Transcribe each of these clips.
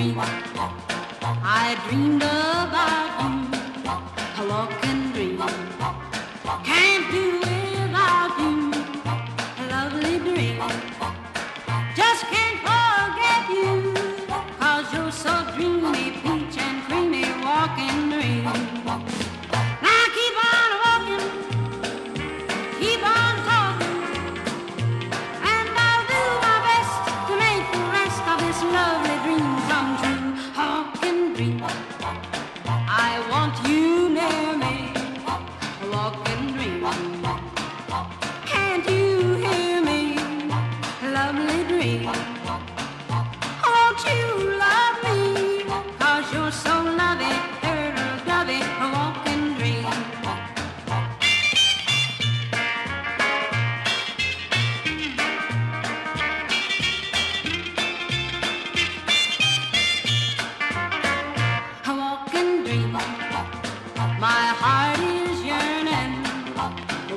dream. I dreamed about.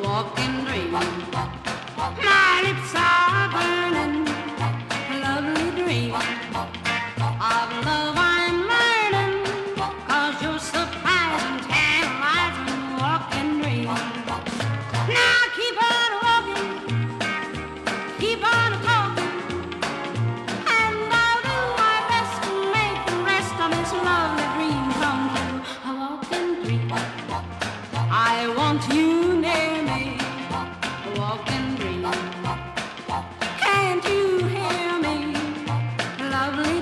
walking dream. My lips are burning, lovely dream. Of love I'm learning, cause you're surprising, tantalizing, walking dream. Now keep on walking, keep on talking, and I'll do my best to make the rest of this lovely dream come true. A walking dream. I want you.